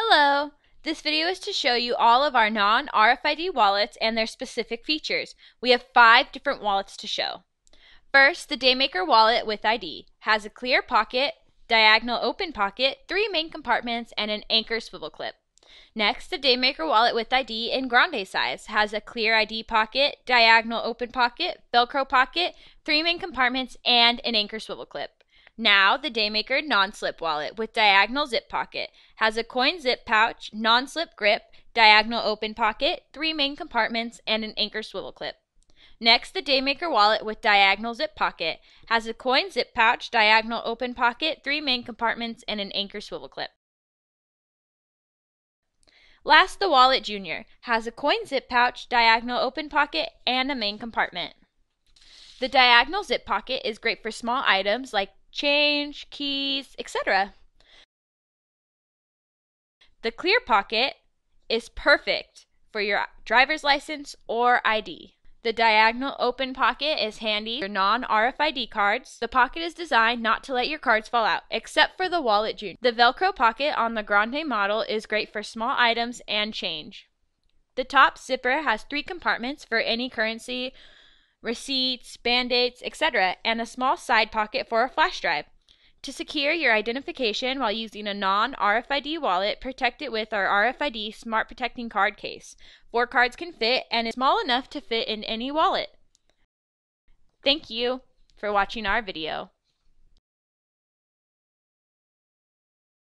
Hello! This video is to show you all of our non-RFID wallets and their specific features. We have five different wallets to show. First, the Daymaker wallet with ID has a clear pocket, diagonal open pocket, three main compartments, and an anchor swivel clip. Next, the Daymaker wallet with ID in grande size has a clear ID pocket, diagonal open pocket, velcro pocket, three main compartments, and an anchor swivel clip. Now, the Daymaker non-slip wallet with diagonal zip pocket has a coin zip pouch, non-slip grip, diagonal open pocket, three main compartments, and an anchor swivel clip. Next, the Daymaker wallet with diagonal zip pocket has a coin zip pouch, diagonal open pocket, three main compartments, and an anchor swivel clip. Last, the Wallet Junior has a coin zip pouch, diagonal open pocket, and a main compartment. The diagonal zip pocket is great for small items like change, keys, etc. The clear pocket is perfect for your driver's license or ID. The diagonal open pocket is handy for non-RFID cards. The pocket is designed not to let your cards fall out, except for the Wallet Junior. The Velcro pocket on the Grande model is great for small items and change. The top zipper has three compartments for any currency receipts, band-aids, etc., and a small side pocket for a flash drive. To secure your identification while using a non-RFID wallet, protect it with our RFID Smart Protecting Card case. Four cards can fit and is small enough to fit in any wallet. Thank you for watching our video.